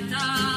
night.